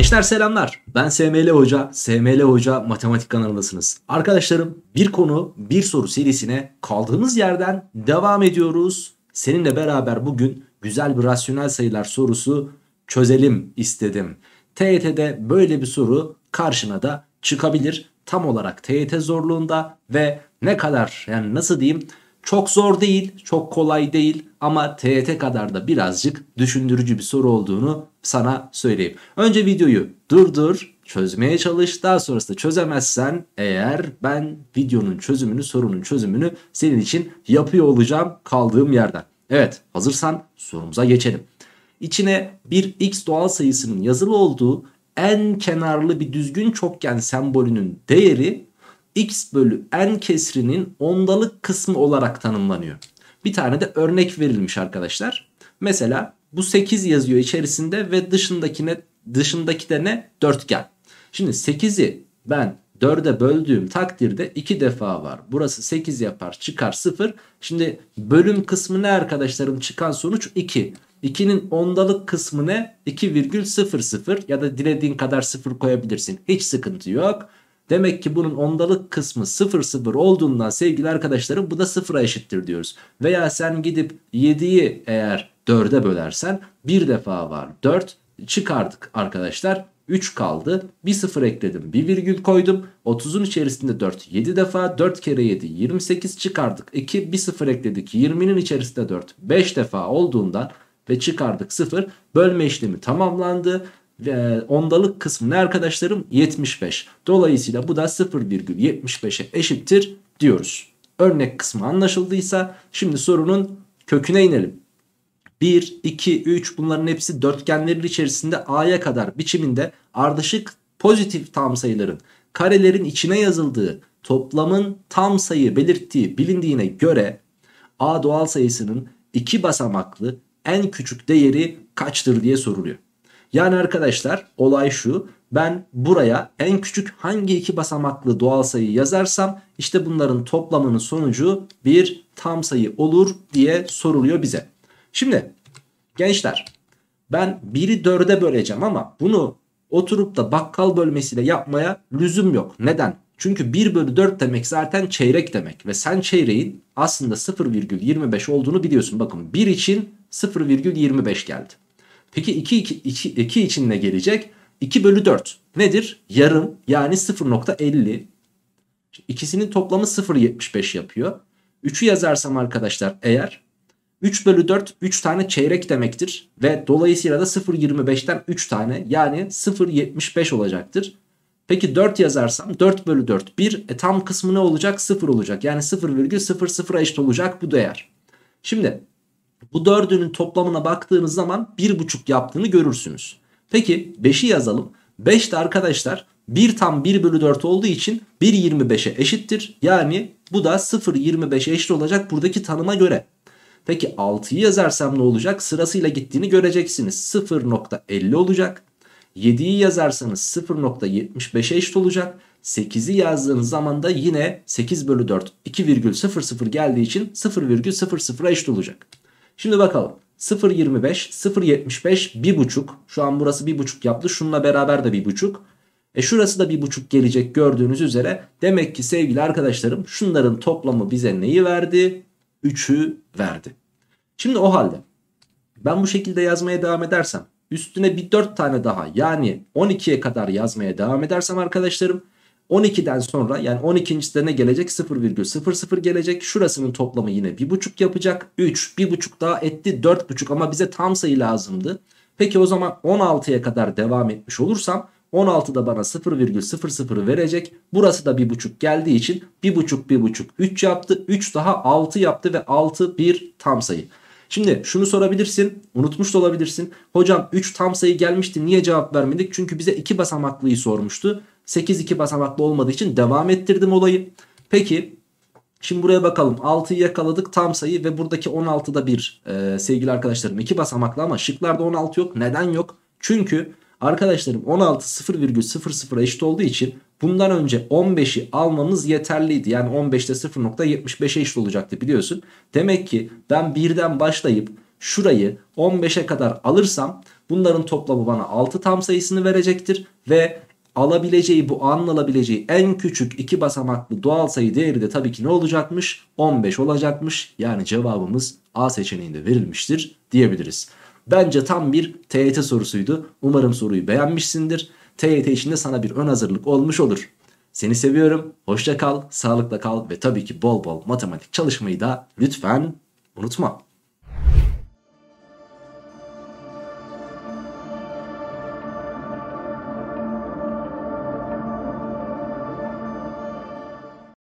Gençler selamlar. Ben SML Hoca. SML Hoca Matematik kanalındasınız. Arkadaşlarım bir konu bir soru serisine kaldığımız yerden devam ediyoruz. Seninle beraber bugün güzel bir rasyonel sayılar sorusu çözelim istedim. TYT'de böyle bir soru karşına da çıkabilir. Tam olarak TYT zorluğunda ve ne kadar yani nasıl diyeyim çok zor değil, çok kolay değil ama TYT kadar da birazcık düşündürücü bir soru olduğunu sana söyleyeyim. Önce videoyu durdur, çözmeye çalış. Daha sonrasında çözemezsen eğer ben videonun çözümünü, sorunun çözümünü senin için yapıyor olacağım kaldığım yerden. Evet, hazırsan sorumuza geçelim. İçine bir x doğal sayısının yazılı olduğu en kenarlı bir düzgün çokgen sembolünün değeri x bölü n kesrinin ondalık kısmı olarak tanımlanıyor. Bir tane de örnek verilmiş arkadaşlar. Mesela bu 8 yazıyor içerisinde ve dışındakine dışındaki de ne? Dörtgen. Şimdi 8'i ben 4'e böldüğüm takdirde 2 defa var. Burası 8 yapar çıkar 0. Şimdi bölüm kısmı ne arkadaşlarım? Çıkan sonuç 2. 2'nin ondalık kısmı ne? 2,00 ya da dilediğin kadar 0 koyabilirsin. Hiç sıkıntı yok. Demek ki bunun ondalık kısmı 0 0 olduğundan sevgili arkadaşlarım bu da 0'a eşittir diyoruz. Veya sen gidip 7'yi eğer 4'e bölersen bir defa var 4 çıkardık arkadaşlar. 3 kaldı. Bir 0 ekledim. Bir virgül koydum. 30'un içerisinde 4. 7 defa 4 kere 7 28 çıkardık. 2 bir 0 ekledik. 20'nin içerisinde 4. 5 defa olduğundan ve çıkardık 0. Bölme işlemi tamamlandı ve ondalık kısmı ne arkadaşlarım? 75. Dolayısıyla bu da 0,75'e eşittir diyoruz. Örnek kısmı anlaşıldıysa şimdi sorunun köküne inelim. 1, 2, 3 bunların hepsi dörtgenlerin içerisinde A'ya kadar biçiminde ardışık pozitif tam sayıların karelerin içine yazıldığı toplamın tam sayı belirttiği bilindiğine göre A doğal sayısının iki basamaklı en küçük değeri kaçtır diye soruluyor. Yani arkadaşlar olay şu. Ben buraya en küçük hangi iki basamaklı doğal sayı yazarsam işte bunların toplamının sonucu bir tam sayı olur diye soruluyor bize. Şimdi gençler ben 1'i 4'e böleceğim ama bunu oturup da bakkal bölmesiyle yapmaya lüzum yok. Neden? Çünkü 1 bölü 4 demek zaten çeyrek demek ve sen çeyreğin aslında 0,25 olduğunu biliyorsun. Bakın 1 için 0,25 geldi. Peki 2, 2, 2, 2 için ne gelecek? 2 bölü 4 nedir? Yarım yani 0.50. İkisinin toplamı 0.75 yapıyor. 3'ü yazarsam arkadaşlar eğer 3 bölü 4 3 tane çeyrek demektir. Ve dolayısıyla da 0.25'ten 3 tane yani 0.75 olacaktır. Peki 4 yazarsam 4 bölü 4 1 e, tam kısmı ne olacak? 0 olacak. Yani 0,00'a eşit olacak bu değer. Şimdi bu dördünün toplamına baktığınız zaman 1,5 yaptığını görürsünüz. Peki 5'i yazalım. 5 de arkadaşlar 1 tam 1 bölü 4 olduğu için 1,25'e eşittir. Yani bu da 0,25'e eşit olacak buradaki tanıma göre. Peki 6'yı yazarsam ne olacak? Sırasıyla gittiğini göreceksiniz. 0,50 olacak. 7'yi yazarsanız 0,75'e eşit olacak. 8'i yazdığınız zaman da yine 8 bölü 4 2,00 geldiği için 0,00'a eşit olacak. Şimdi bakalım. 0.25, 0.75, 1.5. Şu an burası 1.5 yaptı. Şununla beraber de 1.5. E şurası da 1.5 gelecek gördüğünüz üzere. Demek ki sevgili arkadaşlarım şunların toplamı bize neyi verdi? 3'ü verdi. Şimdi o halde ben bu şekilde yazmaya devam edersem üstüne bir 4 tane daha yani 12'ye kadar yazmaya devam edersem arkadaşlarım 12'den sonra yani 12.de ne gelecek? 0,00 gelecek. Şurasının toplamı yine 1,5 yapacak. 3, 1,5 daha etti 4,5 ama bize tam sayı lazımdı. Peki o zaman 16'ya kadar devam etmiş olursam 16 da bana 0,00 verecek. Burası da 1,5 geldiği için 1,5 1,5 3 yaptı. 3 daha 6 yaptı ve 6 bir tam sayı. Şimdi şunu sorabilirsin unutmuş da olabilirsin. Hocam 3 tam sayı gelmişti niye cevap vermedik? Çünkü bize 2 basamaklıyı sormuştu. 8 2 basamaklı olmadığı için devam ettirdim olayı. Peki şimdi buraya bakalım 6'yı yakaladık tam sayı ve buradaki 16'da bir e, sevgili arkadaşlarım 2 basamaklı ama şıklarda 16 yok. Neden yok? Çünkü arkadaşlarım 16 0,00 eşit olduğu için bundan önce 15'i almamız yeterliydi. Yani 15'te 0.75'e eşit olacaktı biliyorsun. Demek ki ben birden başlayıp şurayı 15'e kadar alırsam bunların toplamı bana 6 tam sayısını verecektir. Ve alabileceği bu A'nın alabileceği en küçük iki basamaklı doğal sayı değeri de tabii ki ne olacakmış? 15 olacakmış. Yani cevabımız A seçeneğinde verilmiştir diyebiliriz. Bence tam bir TYT sorusuydu. Umarım soruyu beğenmişsindir. TYT için de sana bir ön hazırlık olmuş olur. Seni seviyorum. Hoşça kal, sağlıkla kal ve tabii ki bol bol matematik çalışmayı da lütfen unutma.